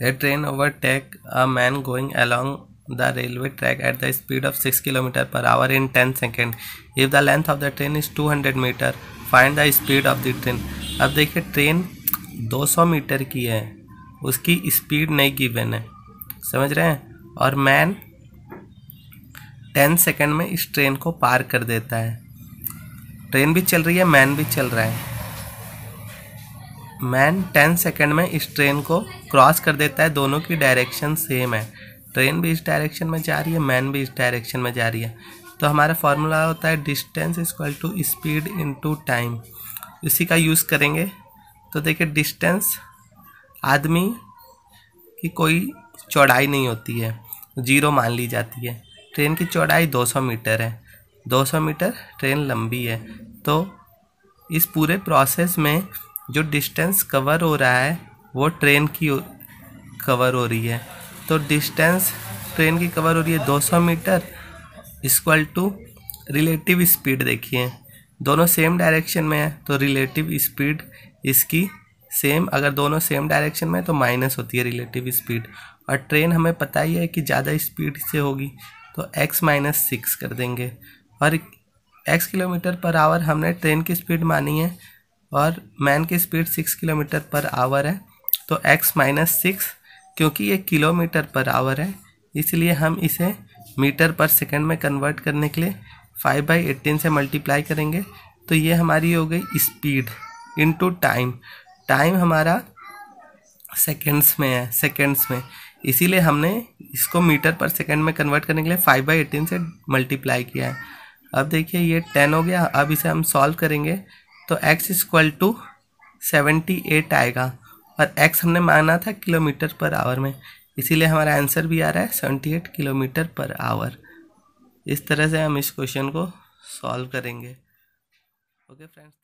A train overtake a man going along the railway track at the speed of 6 km per hour in 10 seconds. If the length of the train is 200 meter, find the speed of the train. अब देखिए train 200 metre की है उसकी speed नहीं given है समझ रहे हैं और मैन 10 सेकंड में इस ट्रेन को पार कर देता है ट्रेन भी चल रही है मैन भी चल रहा है मैन टेन सेकेंड में इस ट्रेन को क्रॉस कर देता है, दोनों की डायरेक्शन सेम है। ट्रेन भी इस डायरेक्शन में जा रही है, मैन भी इस डायरेक्शन में जा रही है। तो हमारा फॉर्मूला होता है distance equal to speed into time. इसी का यूज़ करेंगे। तो देखिए, डिस्टेंस आदमी की कोई चौड़ाई नहीं होती है। ज़ीरो मान ली जाती है। ट्रेन की चौड़ाई 200 मीटर है। 200 मीटर ट्रेन लंबी है। तो इस पूरे प्रोसेस में जो डिस्टेंस कवर हो रहा है, वो ट्रेन की कवर हो रही है। तो डिस्टेंस ट्रेन की कवर हो रही है 200 metre equal to relative speed देखिए। दोनों सेम डायरेक्शन में है तो रिलेटिव स्पीड इसकी सेम अगर दोनों सेम डायरेक्शन में है तो माइनस होती है रिलेटिव स्पीड और ट्रेन हमें पता ही है कि ज़्यादा स्पीड से होगी तो एक्स माइनस सिक्स कर देंगे। और एक्स किलोमीटर पर आवर हमने ट्रेन की स्पीड मानी है और मैन की speed six kilometre per hour है तो एक्स माइनस सिक्स क्योंकि ये किलोमीटर पर आवर है, इसलिए हम इसे मीटर पर सेकंड में कन्वर्ट करने के लिए फाइव बाई एट्टीन से मल्टीप्लाई करेंगे। तो ये हमारी हो गई स्पीड इनटू टाइम टाइम हमारा सेकेंड्स में है सेकेंड्स में। इसीलिए हमने इसको मीटर पर सेकंड में कन्वर्ट करने के लिए फाइव बाई एटीन से मल्टीप्लाई किया है। अब देखिए, ये टेन हो गया, अब इसे हम सॉल्व करेंगे। तो x equal to seventy eight आएगा। और x हमने माना था किलोमीटर पर आवर में। इसीलिए हमारा आंसर भी आ रहा है seventy eight kilometre per hour. इस तरह से हम इस क्वेश्चन को सॉल्व करेंगे। Okay friends